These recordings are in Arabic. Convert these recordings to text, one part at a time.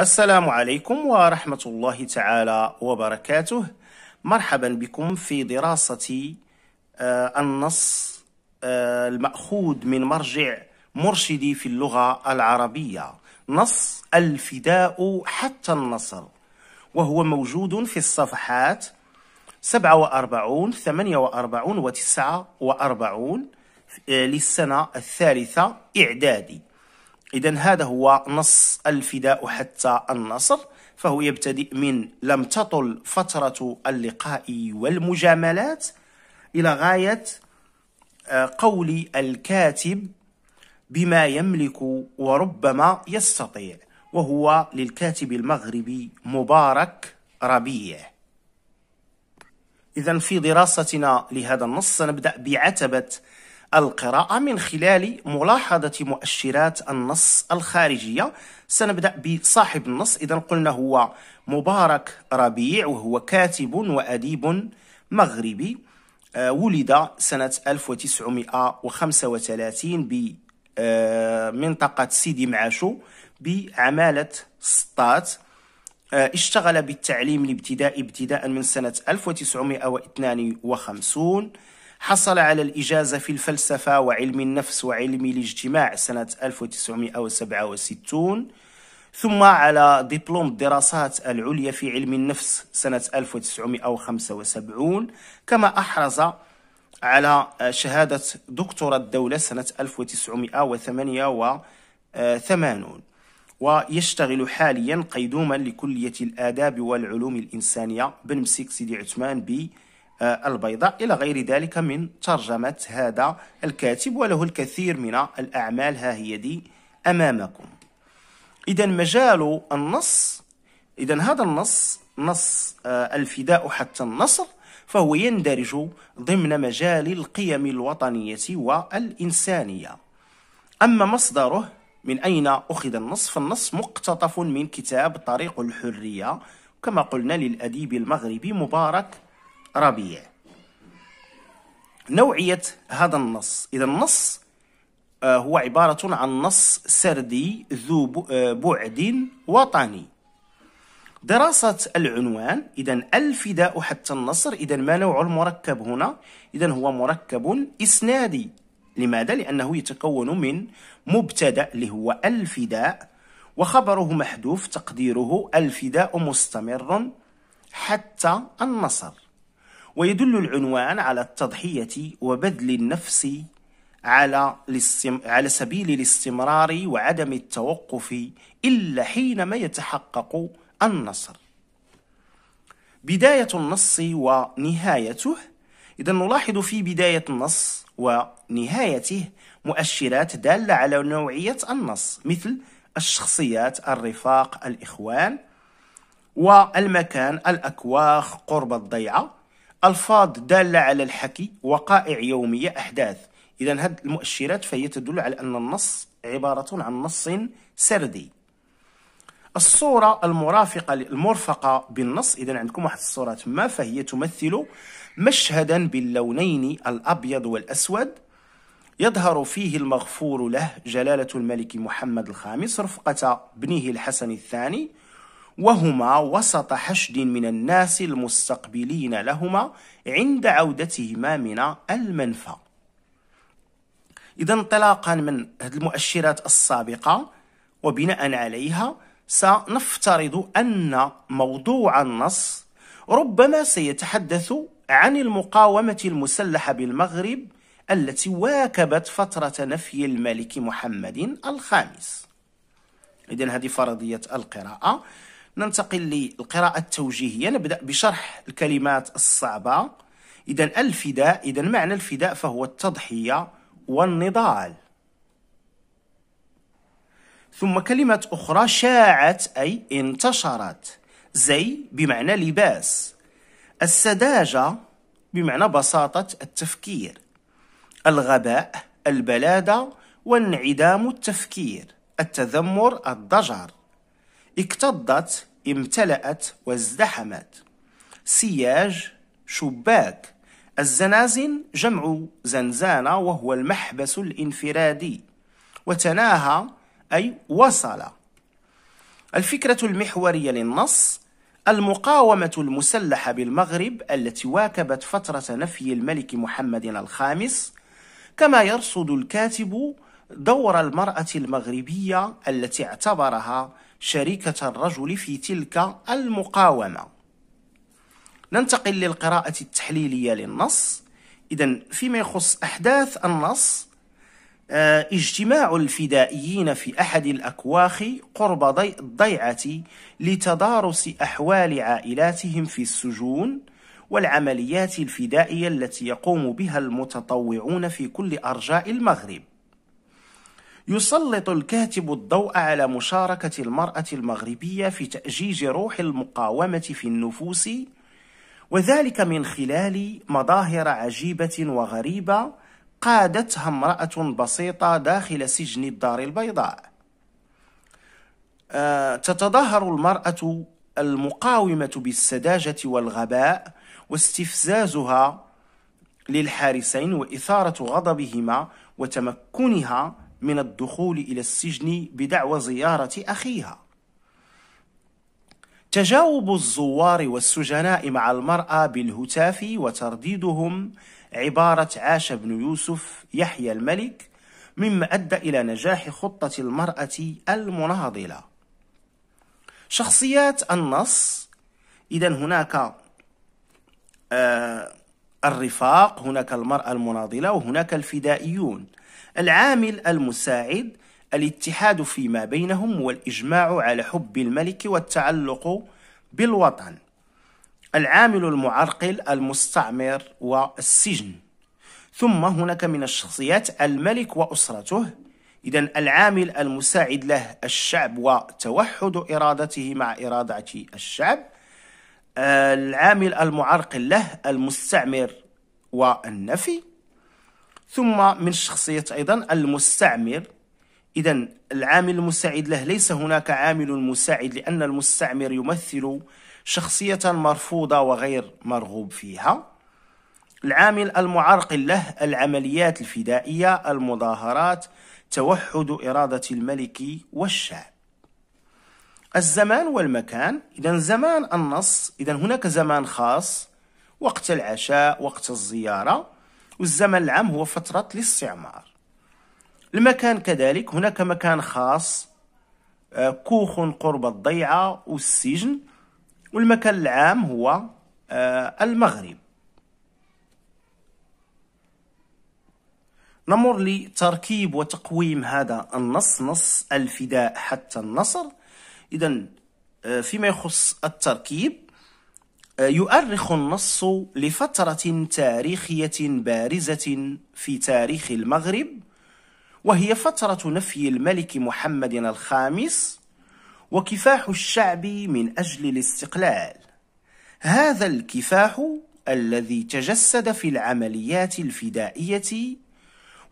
السلام عليكم ورحمة الله تعالى وبركاته. مرحبا بكم في دراسة آه، النص آه، المأخوذ من مرجع مرشدي في اللغة العربية. نص الفداء حتى النصر وهو موجود في الصفحات 47 48 و 49 للسنة الثالثة إعدادي. إذا هذا هو نص الفداء حتى النصر فهو يبتدئ من لم تطل فترة اللقاء والمجاملات إلى غاية آه، قول الكاتب بما يملك وربما يستطيع وهو للكاتب المغربي مبارك ربيع. إذا في دراستنا لهذا النص سنبدأ بعتبة القراءة من خلال ملاحظة مؤشرات النص الخارجية. سنبدأ بصاحب النص. إذا قلنا هو مبارك ربيع وهو كاتب وأديب مغربي. آه، ولد سنة 1935 بمنطقة سيدي معاشو بعمالة سطات. آه، اشتغل بالتعليم الابتدائي ابتداء من سنة 1952 حصل على الإجازة في الفلسفة وعلم النفس وعلم الاجتماع سنة 1967 ثم على دبلوم الدراسات العليا في علم النفس سنة 1975 كما أحرز على شهادة دكتوراه الدولة سنة 1988 ويشتغل حاليا قيدوما لكلية الآداب والعلوم الإنسانية بن مسيك سيدي عثمان ب البيضاء. إلى غير ذلك من ترجمة هذا الكاتب وله الكثير من الأعمال. ها هي دي أمامكم. إذا مجال النص إذا هذا النص نص آه، الفداء حتى النصر فهو يندرج ضمن مجال القيم الوطنية والإنسانية. أما مصدره من أين أخذ النص؟ فالنص مقتطف من كتاب طريق الحرية كما قلنا للأديب المغربي مبارك ربيع نوعية هذا النص. إذا النص آه، هو عبارة عن نص سردي ذو آه، بعد وطني. دراسة العنوان. إذا الفداء حتى النصر. إذا ما نوع المركب هنا؟ إذا هو مركب إسنادي. لماذا؟ لأنه يتكون من مبتدأ اللي هو الفداء وخبره محذوف تقديره الفداء مستمر حتى النصر. ويدل العنوان على التضحية وبذل النفس على على سبيل الاستمرار وعدم التوقف إلا حينما يتحقق النصر. بداية النص ونهايته. إذا نلاحظ في بداية النص ونهايته مؤشرات دالة على نوعية النص مثل الشخصيات الرفاق الإخوان والمكان الأكواخ قرب الضيعة. ألفاظ دالة على الحكي وقائع يومية أحداث. إذا هذه المؤشرات فهي تدل على أن النص عبارة عن نص سردي. الصورة المرافقة المرفقة بالنص إذا عندكم واحد الصورة ما فهي تمثل مشهدا باللونين الأبيض والأسود يظهر فيه المغفور له جلالة الملك محمد الخامس رفقة ابنه الحسن الثاني وهما وسط حشد من الناس المستقبلين لهما عند عودتهما من المنفى. إذا انطلاقا من هذه المؤشرات السابقة وبناء عليها سنفترض أن موضوع النص ربما سيتحدث عن المقاومة المسلحة بالمغرب التي واكبت فترة نفي الملك محمد الخامس. إذن هذه فرضية القراءة. ننتقل للقراءة التوجيهية. نبدأ بشرح الكلمات الصعبة. إذا الفداء إذا معنى الفداء فهو التضحية والنضال. ثم كلمة أخرى شاعت أي انتشرت. زي بمعنى لباس. السذاجة بمعنى بساطة التفكير. الغباء البلادة وانعدام التفكير. التذمر الضجر. اكتضت امتلأت وازدحمت. سياج شباك. الزنازن جمع زنزانة وهو المحبس الانفرادي. وتناهى أي وصل. الفكرة المحورية للنص المقاومة المسلحة بالمغرب التي واكبت فترة نفي الملك محمد الخامس كما يرصد الكاتب دور المرأة المغربية التي اعتبرها شريكة الرجل في تلك المقاومة. ننتقل للقراءة التحليلية للنص. إذا فيما يخص أحداث النص آه، اجتماع الفدائيين في أحد الأكواخ قرب الضيعة لتدارس أحوال عائلاتهم في السجون والعمليات الفدائية التي يقوم بها المتطوعون في كل أرجاء المغرب. يسلط الكاتب الضوء على مشاركة المرأة المغربية في تأجيج روح المقاومة في النفوس وذلك من خلال مظاهر عجيبة وغريبة قادتها امرأة بسيطة داخل سجن الدار البيضاء. آه، تتظاهر المرأة المقاومة بالسذاجة والغباء واستفزازها للحارسين وإثارة غضبهما وتمكنها من الدخول إلى السجن بدعوى زيارة أخيها. تجاوب الزوار والسجناء مع المرأة بالهتاف وترديدهم عبارة عاش بن يوسف يحيى الملك مما أدى إلى نجاح خطة المرأة المناضلة. شخصيات النص إذا هناك آه الرفاق هناك المرأة المناضلة وهناك الفدائيون. العامل المساعد الاتحاد فيما بينهم والإجماع على حب الملك والتعلق بالوطن. العامل المعرقل المستعمر والسجن. ثم هناك من الشخصيات الملك وأسرته. إذا العامل المساعد له الشعب وتوحد إرادته مع إرادة الشعب. العامل المعرقل له المستعمر والنفي ثم من الشخصيات أيضا المستعمر. إذا العامل المساعد له ليس هناك عامل مساعد لأن المستعمر يمثل شخصية مرفوضة وغير مرغوب فيها. العامل المعرقل له العمليات الفدائية المظاهرات توحد إرادة الملك والشعب. الزمان والمكان. إذا زمان النص إذا هناك زمان خاص وقت العشاء وقت الزيارة والزمن العام هو فترة الاستعمار. المكان كذلك هناك مكان خاص آه، كوخ قرب الضيعة والسجن والمكان العام هو آه، المغرب. نمر لتركيب وتقويم هذا النص نص الفداء حتى النصر. إذا آه، فيما يخص التركيب يؤرخ النص لفترة تاريخية بارزة في تاريخ المغرب وهي فترة نفي الملك محمد الخامس وكفاح الشعب من أجل الاستقلال. هذا الكفاح الذي تجسد في العمليات الفدائية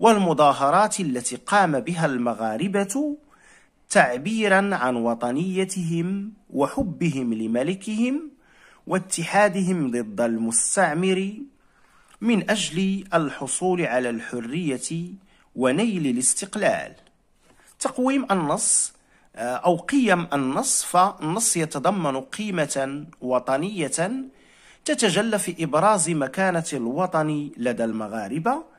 والمظاهرات التي قام بها المغاربة تعبيرا عن وطنيتهم وحبهم لملكهم واتحادهم ضد المستعمر من أجل الحصول على الحرية ونيل الاستقلال. تقويم النص آه، أو قيم النص فالنص يتضمن قيمة وطنية تتجلى في إبراز مكانة الوطن لدى المغاربة.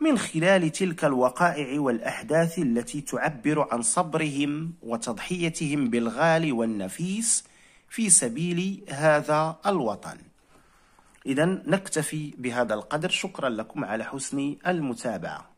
من خلال تلك الوقائع والأحداث التي تعبر عن صبرهم وتضحيتهم بالغالي والنفيس في سبيل هذا الوطن. إذا نكتفي بهذا القدر. شكرا لكم على حسن المتابعة.